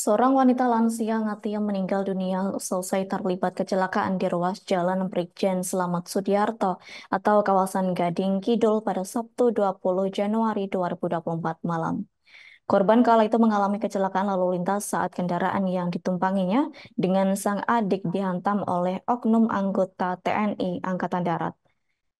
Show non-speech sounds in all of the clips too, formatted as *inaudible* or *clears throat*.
Seorang wanita lansia Ngatia meninggal dunia selesai terlibat kecelakaan di ruas Jalan Brigjen Selamat Sudiarto atau kawasan Gading Kidul pada Sabtu 20 Januari 2024 malam. Korban kala itu mengalami kecelakaan lalu lintas saat kendaraan yang ditumpanginya dengan sang adik dihantam oleh oknum anggota TNI Angkatan Darat.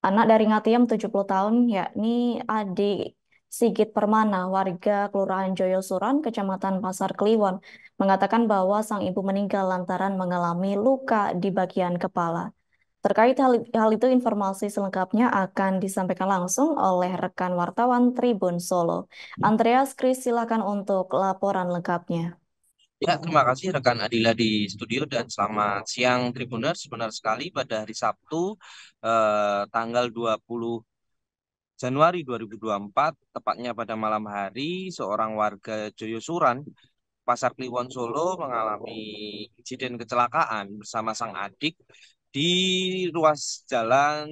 Anak dari Ngatiam 70 tahun, yakni adik Sigit Permana, warga Kelurahan Joyosuran, Kecamatan Pasar Kliwon, mengatakan bahwa sang ibu meninggal lantaran mengalami luka di bagian kepala. Terkait hal, hal itu, informasi selengkapnya akan disampaikan langsung oleh rekan wartawan Tribun Solo. Andreas Kris, silakan untuk laporan lengkapnya. Ya, terima kasih rekan Adila di studio dan selamat siang Tribuners. Benar sekali pada hari Sabtu eh, tanggal 20 Januari 2024, tepatnya pada malam hari, seorang warga Joyosuran, Pasar Kliwon Solo mengalami insiden kecelakaan bersama sang adik di ruas jalan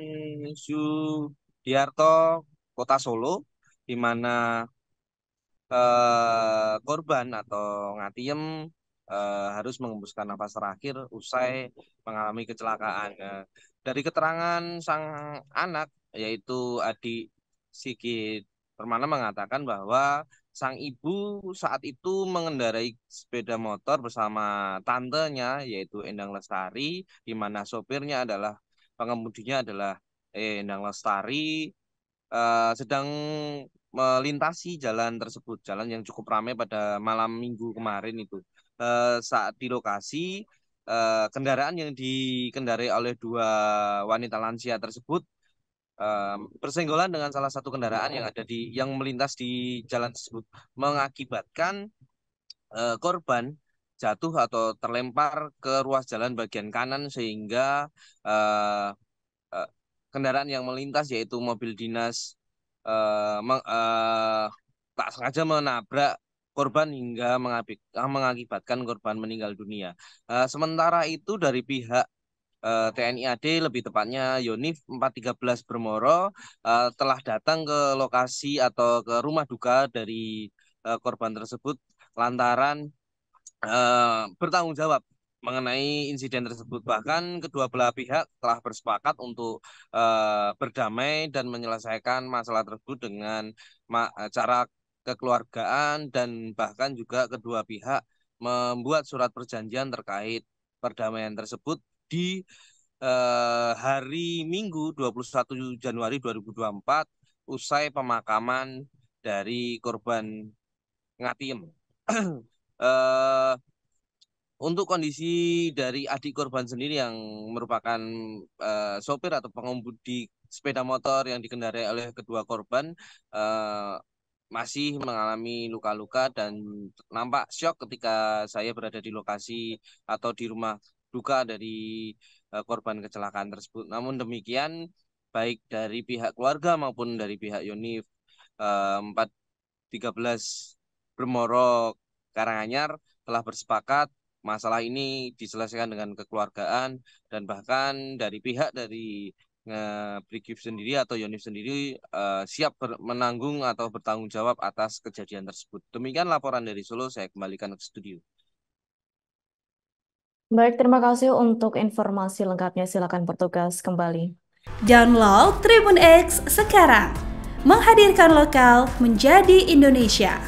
Sudiarto, Kota Solo, di mana eh, korban atau ngatiem eh, harus mengembuskan nafas terakhir usai mengalami kecelakaan. Eh, dari keterangan sang anak, yaitu adik Sigit Permana mengatakan bahwa sang ibu saat itu mengendarai sepeda motor bersama tantenya yaitu Endang Lestari di mana sopirnya adalah pengemudinya adalah eh, Endang Lestari uh, sedang melintasi jalan tersebut jalan yang cukup ramai pada malam minggu kemarin itu. Uh, saat di lokasi uh, kendaraan yang dikendarai oleh dua wanita lansia tersebut um, bersenggolan dengan salah satu kendaraan yang ada di yang melintas di jalan tersebut mengakibatkan uh, korban jatuh atau terlempar ke ruas jalan bagian kanan sehingga uh, uh, kendaraan yang melintas yaitu mobil dinas uh, meng, uh, tak sengaja menabrak korban hingga mengakibatkan korban meninggal dunia. Uh, sementara itu dari pihak uh, eh, TNI AD lebih tepatnya Yonif 413 Bermoro uh, telah datang ke lokasi atau ke rumah duka dari uh, korban tersebut lantaran uh, bertanggung jawab mengenai insiden tersebut. Bahkan kedua belah pihak telah bersepakat untuk uh, berdamai dan menyelesaikan masalah tersebut dengan cara kekeluargaan dan bahkan juga kedua pihak membuat surat perjanjian terkait perdamaian tersebut di eh, hari Minggu 21 Januari 2024 usai pemakaman dari korban Ngatiem. *clears throat* eh, untuk kondisi dari adik korban sendiri yang merupakan eh, sopir atau pengemudi sepeda motor yang dikendarai oleh kedua korban eh, masih mengalami luka-luka dan nampak syok ketika saya berada di lokasi atau di rumah duka dari uh, korban kecelakaan tersebut. Namun demikian, baik dari pihak keluarga maupun dari pihak Yonif uh, 413 Bermoro Karanganyar telah bersepakat masalah ini diselesaikan dengan kekeluargaan dan bahkan dari pihak dari uh, Brigif sendiri atau Yonif sendiri uh, siap menanggung atau bertanggung jawab atas kejadian tersebut. Demikian laporan dari Solo, saya kembalikan ke studio. Baik, terima kasih untuk informasi lengkapnya. Silakan bertugas kembali. Download Tribun X sekarang. Menghadirkan lokal menjadi Indonesia.